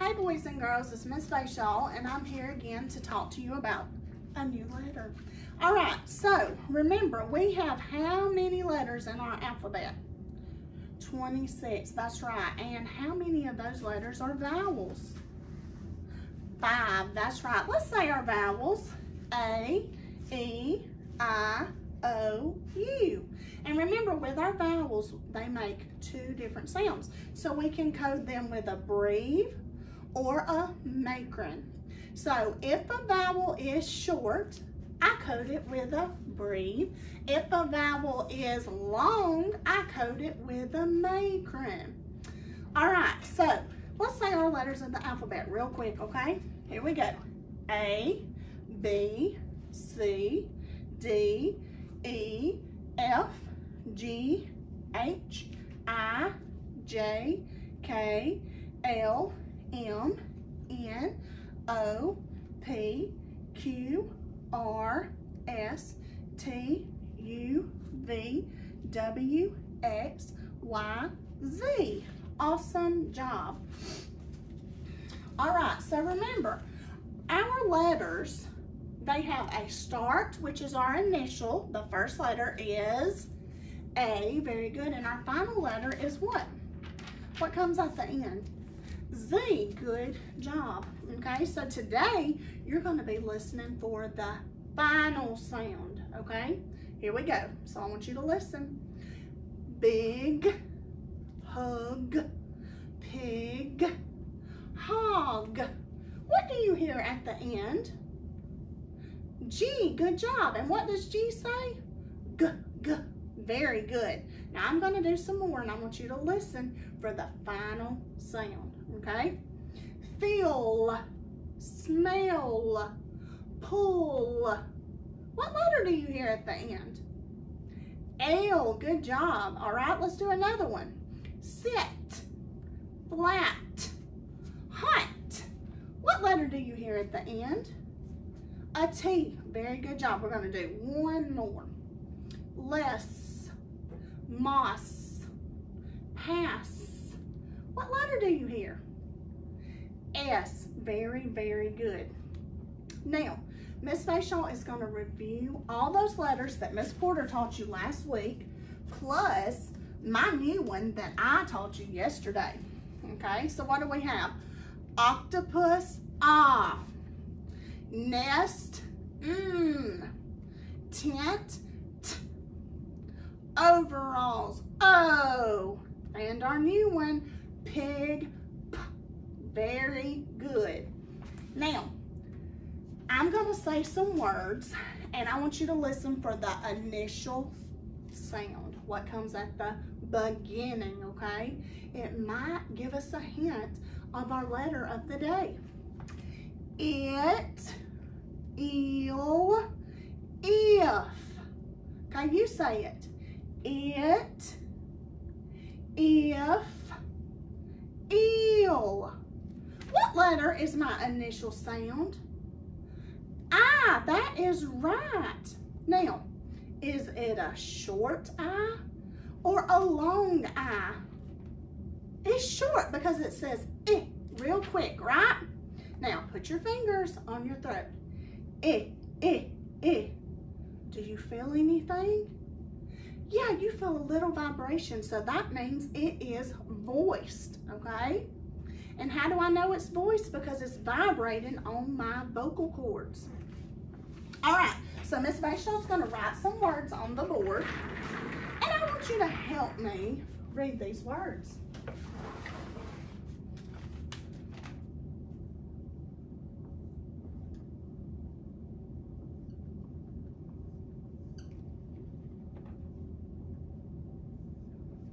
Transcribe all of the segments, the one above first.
Hey boys and girls, it's Miss Fayshaw and I'm here again to talk to you about a new letter. All right, so remember we have how many letters in our alphabet? 26, that's right. And how many of those letters are vowels? Five, that's right. Let's say our vowels. A, E, I, O, U. And remember, with our vowels, they make two different sounds. So we can code them with a breve or a macron. So if a vowel is short, I code it with a breve. If a vowel is long, I code it with a macron. All right, so let's say our letters of the alphabet real quick, okay? Here we go. A, B, C, D, E, F, G, H, I, J, K, L, M, N, O, P, Q, R, S, T, U, V, W, X, Y, Z. Awesome job. All right, so remember, our letters, they have a start, which is our initial. The first letter is A, very good. And our final letter is what? What comes at the end? Z, good job. Okay, so today you're gonna be listening for the final sound, okay? Here we go. So I want you to listen. Big, hug, pig, hog. What do you hear at the end? G, good job. And what does G say? G, G, very good. Now I'm gonna do some more and I want you to listen for the final sound, okay? Feel, smell, pull. What letter do you hear at the end? L, good job. All right, let's do another one. Sit, flat, hot. What letter do you hear at the end? A T, very good job. We're gonna do one more. Less, moss, pass. What letter do you hear? S, very, very good. Now, Miss Fayshaw is going to review all those letters that Miss Porter taught you last week, plus my new one that I taught you yesterday. Okay, so what do we have? Octopus, ah. Nest, mmm. Tent, t. Overalls, oh. And our new one, pig. Very good. Now, I'm gonna say some words and I want you to listen for the initial sound, what comes at the beginning, okay? It might give us a hint of our letter of the day. It, eel, if. Okay, you say it. It, if, eel. What letter is my initial sound? Ah, that is right. Now, is it a short I or a long I? It's short because it says eh real quick, right? Now, put your fingers on your throat. Eh, eh, eh. Do you feel anything? Yeah, you feel a little vibration, so that means it is voiced, okay? And how do I know it's voiced? Because it's vibrating on my vocal cords. All right, so Miss Vashaw's gonna write some words on the board, and I want you to help me read these words.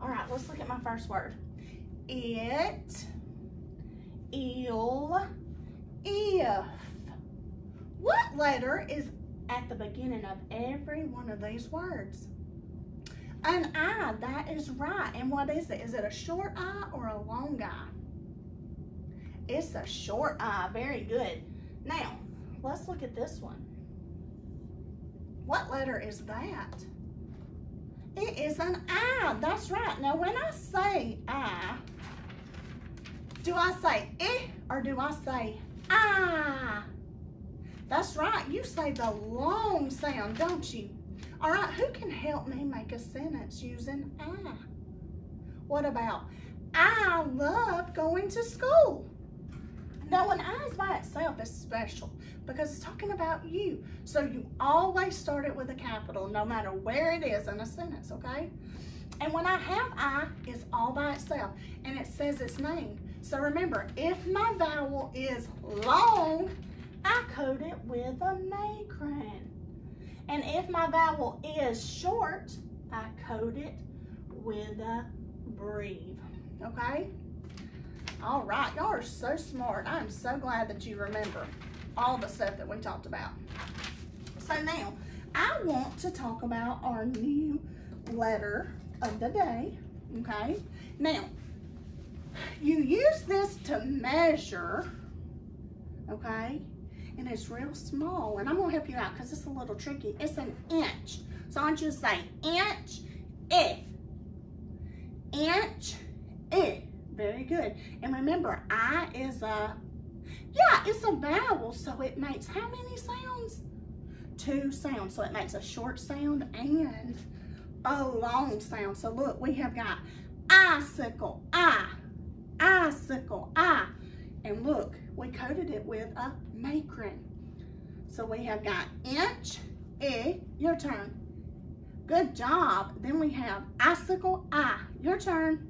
All right, let's look at my first word. It, eel, if. What letter is at the beginning of every one of these words? An I, that is right. And what is it? Is it a short I or a long I? It's a short I, very good. Now, let's look at this one. What letter is that? It is an I, that's right. Now, when I say I, do I say eh Or do I say ah? That's right, you say the long sound, don't you? All right, who can help me make a sentence using I? What about, I love going to school? Now, an I by itself is special because it's talking about you. So you always start it with a capital, no matter where it is in a sentence, okay? And when I have I, it's all by itself, and it says its name. So remember, if my vowel is long, I code it with a macron. And if my vowel is short, I code it with a breve, okay? All right, y'all are so smart. I'm so glad that you remember all the stuff that we talked about. So now, I want to talk about our new letter of the day, okay? Now, you use this to measure, okay? And it's real small, and I'm gonna help you out because it's a little tricky. It's an inch. So I want you to say inch, eh. Inch, eh. Very good. And remember, I is a, yeah, it's a vowel, so it makes how many sounds? Two sounds. So it makes a short sound and a long sound. So look, we have got icicle, I, icicle, I. And look, we coated it with a macron. So we have got inch, e, your turn. Good job. Then we have icicle, I, your turn.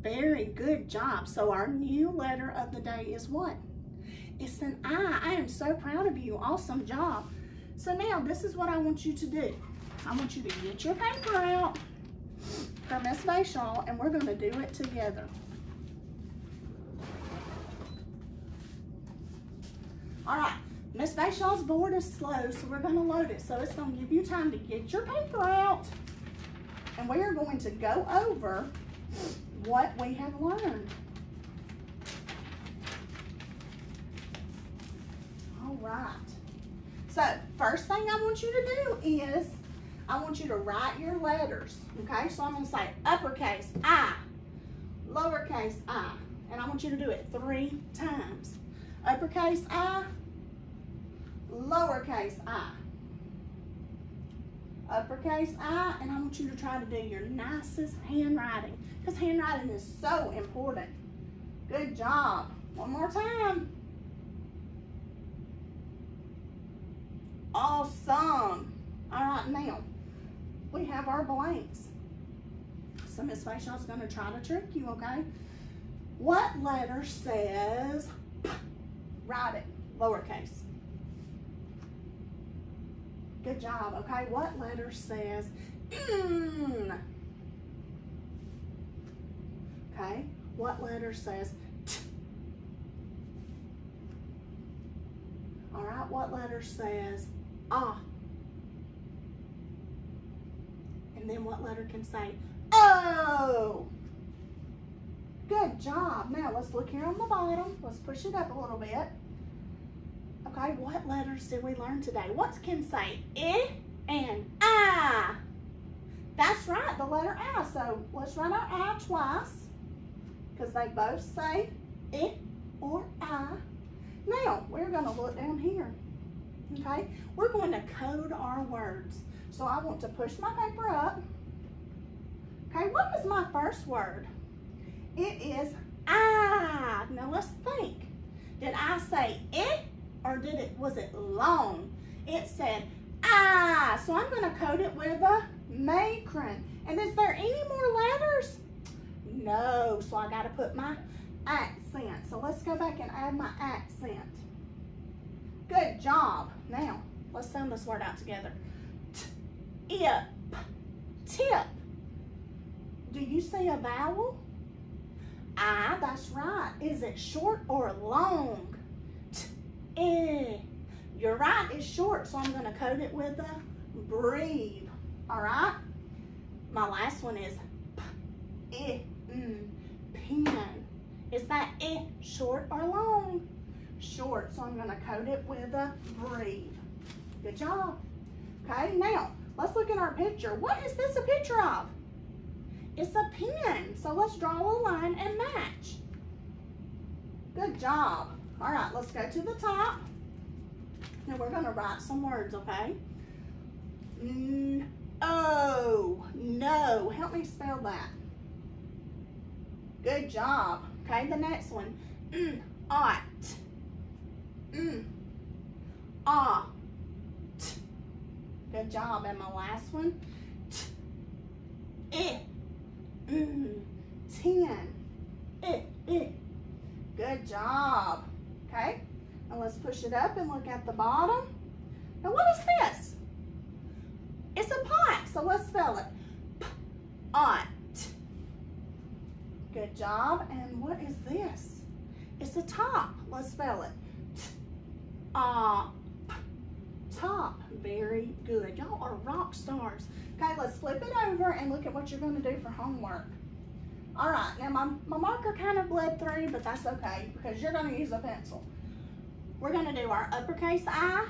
Very good job. So our new letter of the day is what? It's an I. I am so proud of you. Awesome job. So now this is what I want you to do. I want you to get your paper out for Miss Vaishal and we're going to do it together. All right, Miss Vaishal's board is slow, so we're going to load it. So it's going to give you time to get your paper out and we are going to go over what we have learned. All right. So first thing I want you to do is I want you to write your letters, okay? So I'm gonna say uppercase I, lowercase i, and I want you to do it three times. Uppercase I, lowercase i. Uppercase I, and I want you to try to do your nicest handwriting because handwriting is so important. Good job. One more time. Awesome. All right, now we have our blanks. So Miss Vaishal's gonna try to trick you, okay? What letter says, write it, lowercase. Good job, okay? What letter says, mm? Okay, what letter says, t? All right, what letter says, ah? And then what letter can say, oh? Good job. Now let's look here on the bottom. Let's push it up a little bit. Okay, what letters did we learn today? What can say I and I? That's right, the letter I. So let's write our I twice because they both say I or I. Now, we're going to look down here. Okay, we're going to code our words. So I want to push my paper up. Okay, what was my first word? It is I. Now let's think. Did I say it or did it, was it long? It said I. So I'm going to code it with a macron. And is there any more letters? No, so I got to put my accent. So let's go back and add my accent. Good job. Now, let's sound this word out together ip, tip. Do you say a vowel? I, that's right. Is it short or long? Eh. You're right, is short, so I'm gonna code it with a breve. All right? My last one is eh, mm, pen. Is that eh short or long? Short, so I'm gonna code it with a breve. Good job. Okay, now, Let's look at our picture. What is this a picture of? It's a pen. So let's draw a line and match. Good job. All right, let's go to the top. Now we're gonna write some words, okay? N oh, no. Help me spell that. Good job. Okay, the next one. Mm, ought. Mm, ah. Good job. And my last one. T. Eh. Mm, ten. Eh, eh. Good job. Okay? And let's push it up and look at the bottom. Now what is this? It's a pot, so let's spell it. P-ont. Good job. And what is this? It's a top. Let's spell it. Top. Very good. Y'all are rock stars. Okay, let's flip it over and look at what you're going to do for homework. All right, now my, my marker kind of bled through, but that's okay because you're gonna use a pencil. We're gonna do our uppercase I,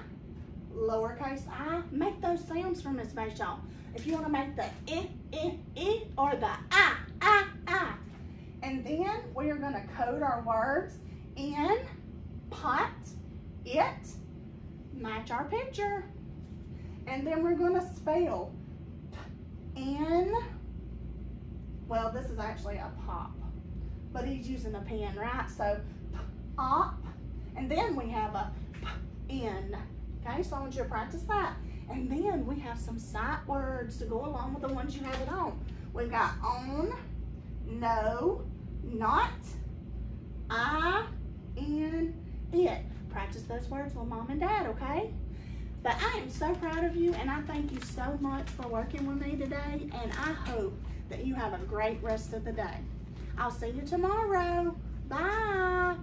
lowercase i. Make those sounds from this face, y'all. If you wanna make the I, I, I, or the I, I, I. And then we are gonna code our words in, pot, it, match our picture. And then we're gonna spell in, well, this is actually a pop, but he's using a pen, right? So, pop, and then we have a in. Okay, so I want you to practice that. And then we have some sight words to go along with the ones you have it on. We've got on, no, not, I, and it. Practice those words with mom and dad, okay? But I am so proud of you and I thank you so much for working with me today and I hope that you have a great rest of the day. I'll see you tomorrow. Bye.